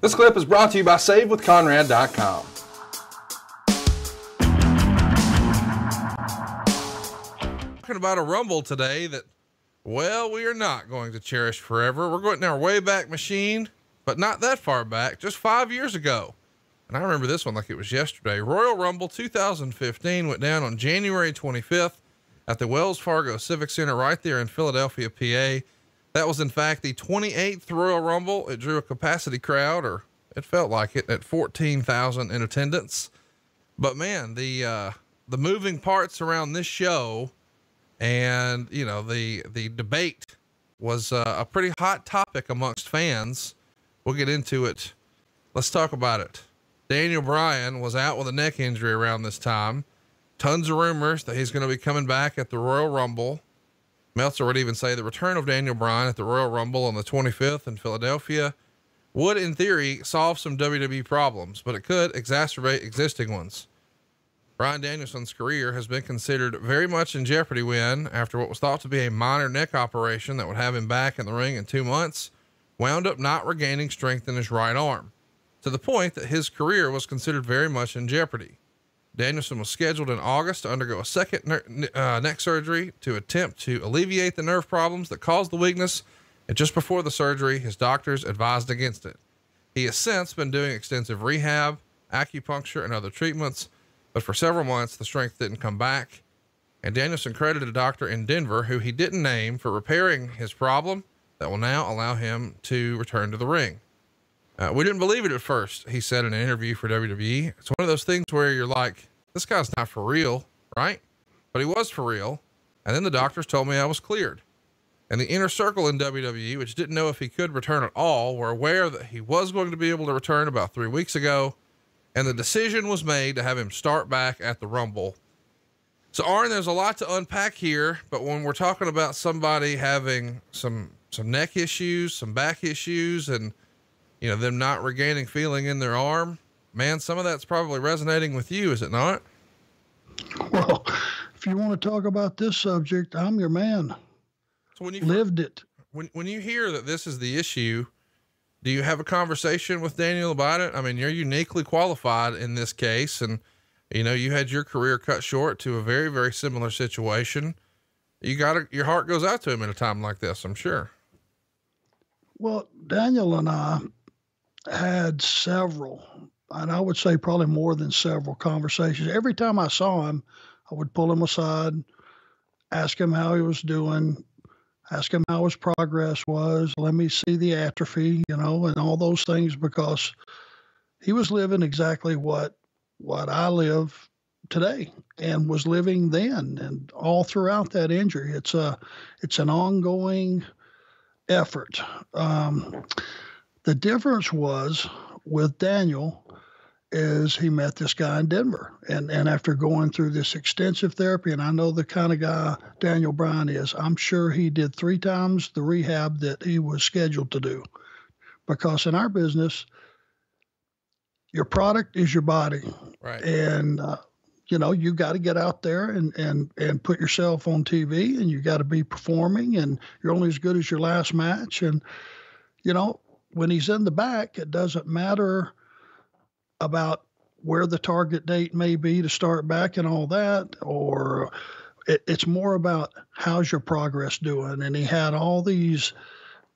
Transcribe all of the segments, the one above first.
This clip is brought to you by SaveWithConrad.com. Talking about a rumble today that, well, we are not going to cherish forever. We're going in our way back machine, but not that far back, just five years ago. And I remember this one like it was yesterday. Royal Rumble 2015 went down on January 25th at the Wells Fargo Civic Center right there in Philadelphia, PA. That was, in fact, the 28th Royal Rumble. It drew a capacity crowd, or it felt like it, at 14,000 in attendance. But man, the uh, the moving parts around this show, and you know the the debate was uh, a pretty hot topic amongst fans. We'll get into it. Let's talk about it. Daniel Bryan was out with a neck injury around this time. Tons of rumors that he's going to be coming back at the Royal Rumble. Meltzer would even say the return of Daniel Bryan at the Royal Rumble on the 25th in Philadelphia would, in theory, solve some WWE problems, but it could exacerbate existing ones. Bryan Danielson's career has been considered very much in jeopardy when, after what was thought to be a minor neck operation that would have him back in the ring in two months, wound up not regaining strength in his right arm, to the point that his career was considered very much in jeopardy. Danielson was scheduled in August to undergo a second uh, neck surgery to attempt to alleviate the nerve problems that caused the weakness. And just before the surgery, his doctors advised against it. He has since been doing extensive rehab, acupuncture, and other treatments, but for several months, the strength didn't come back. And Danielson credited a doctor in Denver who he didn't name for repairing his problem that will now allow him to return to the ring. Uh, we didn't believe it at first, he said in an interview for WWE. It's one of those things where you're like, this guy's not for real, right? But he was for real. And then the doctors told me I was cleared. And the inner circle in WWE, which didn't know if he could return at all, were aware that he was going to be able to return about three weeks ago. And the decision was made to have him start back at the Rumble. So, Arn, there's a lot to unpack here, but when we're talking about somebody having some some neck issues, some back issues, and you know, them not regaining feeling in their arm, man, some of that's probably resonating with you, is it not? Well, if you want to talk about this subject, I'm your man. So when you lived it, when when you hear that this is the issue, do you have a conversation with Daniel about it? I mean, you're uniquely qualified in this case, and you know you had your career cut short to a very very similar situation. You got to, your heart goes out to him in a time like this, I'm sure. Well, Daniel and I had several, and I would say probably more than several conversations. Every time I saw him, I would pull him aside, ask him how he was doing, ask him how his progress was, let me see the atrophy, you know, and all those things because he was living exactly what what I live today and was living then and all throughout that injury. It's a it's an ongoing effort. Um, the difference was with Daniel is he met this guy in Denver. And and after going through this extensive therapy, and I know the kind of guy Daniel Bryan is, I'm sure he did three times the rehab that he was scheduled to do. Because in our business, your product is your body. Right. And uh, you know, you got to get out there and, and, and put yourself on TV and you got to be performing and you're only as good as your last match. And, you know, when he's in the back, it doesn't matter about where the target date may be to start back and all that, or it, it's more about how's your progress doing. And he had all these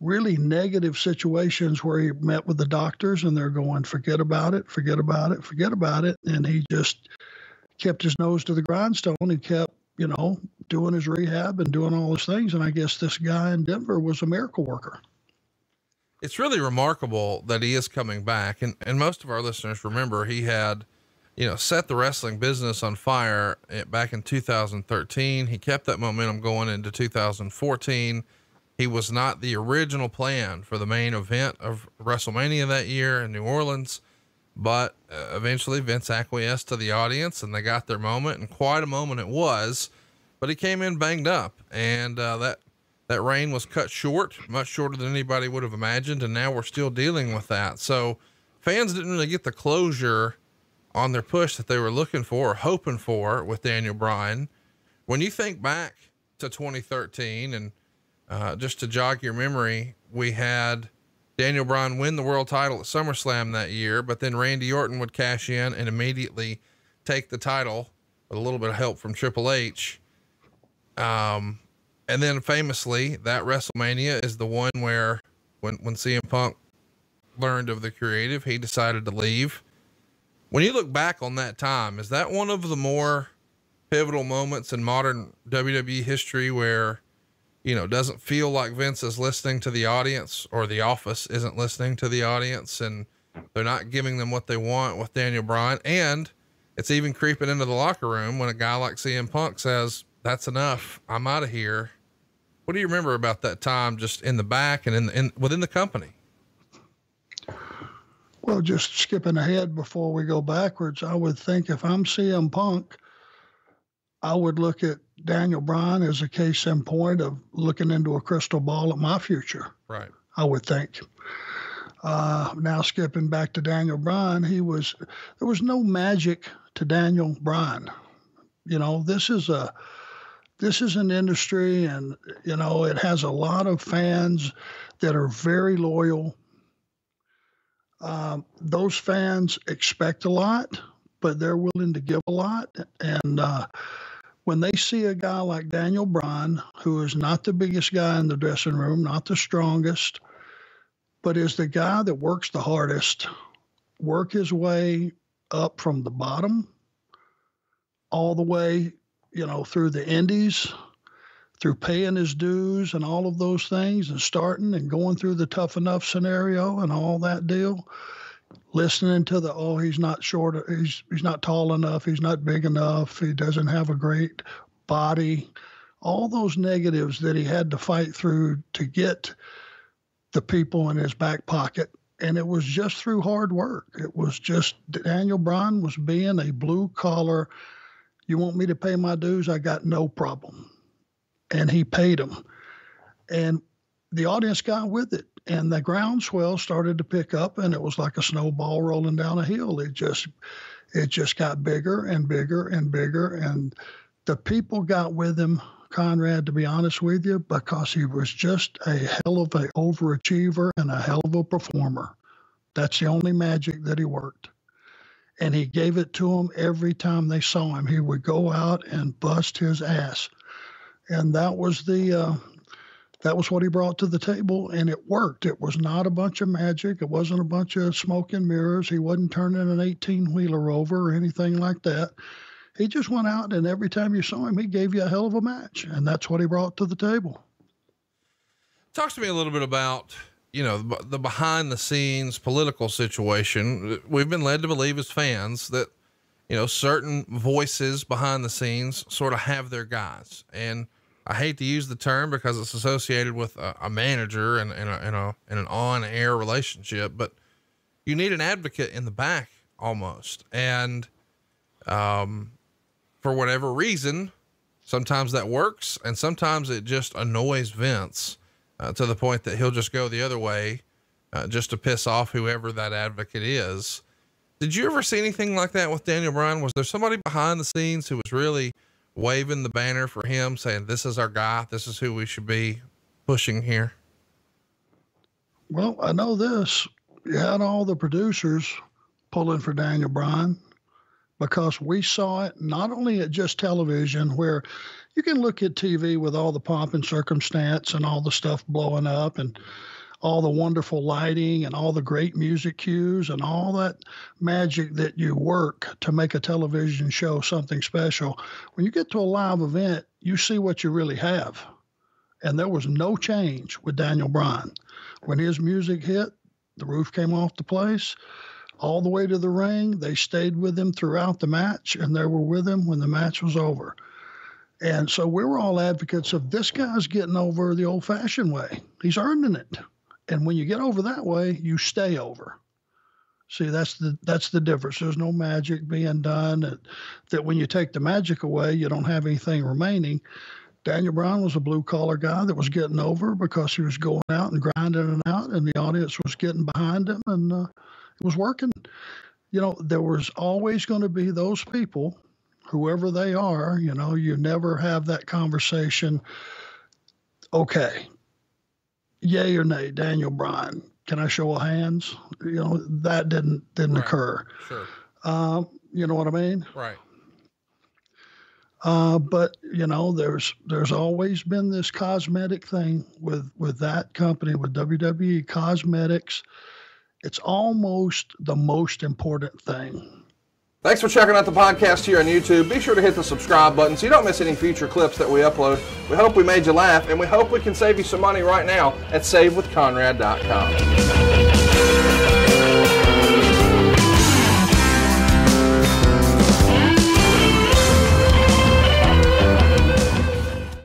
really negative situations where he met with the doctors and they're going, forget about it, forget about it, forget about it. And he just kept his nose to the grindstone and kept, you know, doing his rehab and doing all those things. And I guess this guy in Denver was a miracle worker it's really remarkable that he is coming back. And, and most of our listeners remember he had, you know, set the wrestling business on fire eh, back in 2013. He kept that momentum going into 2014. He was not the original plan for the main event of WrestleMania that year in New Orleans, but uh, eventually Vince acquiesced to the audience and they got their moment and quite a moment it was, but he came in banged up and, uh, that that reign was cut short, much shorter than anybody would have imagined. And now we're still dealing with that. So fans didn't really get the closure on their push that they were looking for or hoping for with Daniel Bryan. When you think back to 2013 and uh, just to jog your memory, we had Daniel Bryan win the world title at SummerSlam that year, but then Randy Orton would cash in and immediately take the title with a little bit of help from Triple H. Um, and then famously, that WrestleMania is the one where when when CM Punk learned of the creative, he decided to leave. When you look back on that time, is that one of the more pivotal moments in modern WWE history where you know, doesn't feel like Vince is listening to the audience or the office isn't listening to the audience and they're not giving them what they want with Daniel Bryan. And it's even creeping into the locker room when a guy like CM Punk says, that's enough. I'm out of here. What do you remember about that time just in the back and in, the, in within the company? Well, just skipping ahead before we go backwards, I would think if I'm CM Punk, I would look at Daniel Bryan as a case in point of looking into a crystal ball at my future. Right. I would think. Uh, now skipping back to Daniel Bryan, he was there was no magic to Daniel Bryan. You know, this is a this is an industry, and you know it has a lot of fans that are very loyal. Um, those fans expect a lot, but they're willing to give a lot, and uh, when they see a guy like Daniel Bryan, who is not the biggest guy in the dressing room, not the strongest, but is the guy that works the hardest, work his way up from the bottom all the way, you know, through the indies, through paying his dues and all of those things and starting and going through the tough enough scenario and all that deal listening to the oh he's not short he's he's not tall enough he's not big enough he doesn't have a great body. All those negatives that he had to fight through to get the people in his back pocket. And it was just through hard work. It was just daniel bryan was being a blue collar you want me to pay my dues? I got no problem. And he paid them and the audience got with it and the groundswell started to pick up and it was like a snowball rolling down a hill. It just it just got bigger and bigger and bigger and the people got with him conrad to be honest with you because he was just a hell of a overachiever and a hell of a performer. That's the only magic that he worked and he gave it to them every time they saw him he would go out and bust his ass and that was the uh, that was what he brought to the table, and it worked. It was not a bunch of magic. It wasn't a bunch of smoke and mirrors. He wasn't turning an 18 wheeler over or anything like that. He just went out, and every time you saw him, he gave you a hell of a match, and that's what he brought to the table. Talk to me a little bit about you know the, the behind the scenes political situation. We've been led to believe as fans that you know certain voices behind the scenes sort of have their guys and I hate to use the term because it's associated with a, a manager and, and, a, and, a, and an on air relationship, but you need an advocate in the back almost. And, um, for whatever reason, sometimes that works and sometimes it just annoys Vince uh, to the point that he'll just go the other way uh, just to piss off whoever that advocate is. Did you ever see anything like that with Daniel Bryan? Was there somebody behind the scenes who was really waving the banner for him, saying, This is our guy. This is who we should be pushing here? Well, I know this. You had all the producers pulling for Daniel Bryan because we saw it not only at just television, where you can look at TV with all the pomp and circumstance and all the stuff blowing up and all the wonderful lighting and all the great music cues and all that magic that you work to make a television show something special. When you get to a live event, you see what you really have. And there was no change with Daniel Bryan. When his music hit, the roof came off the place all the way to the ring. They stayed with him throughout the match and they were with him when the match was over. And so we were all advocates of this guy's getting over the old fashioned way. He's earning it. And when you get over that way, you stay over. See, that's the that's the difference. There's no magic being done. That, that when you take the magic away, you don't have anything remaining. Daniel Bryan was a blue collar guy that was getting over because he was going out and grinding it out, and the audience was getting behind him, and uh, it was working. You know, there was always going to be those people, whoever they are. You know, you never have that conversation. Okay, yay or nay, Daniel Bryan. can I show a hands? You know, that didn't didn't Right. occur. Sure. Um, you know what I mean? Right. Uh, but you know, there's there's always been this cosmetic thing with with that company with WWE Cosmetics. It's almost the most important thing. Thanks for checking out the podcast here on YouTube. Be sure to hit the subscribe button so you don't miss any future clips that we upload. We hope we made you laugh, and we hope we can save you some money right now at SaveWithConrad.com.